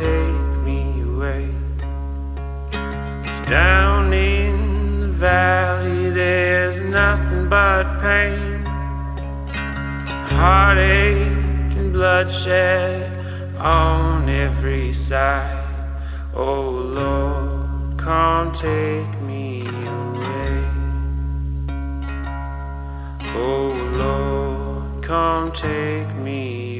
take me away. It's down in the valley, there's nothing but pain, heartache, and bloodshed on every side. Oh Lord, come take me away. Oh Lord, come take me away.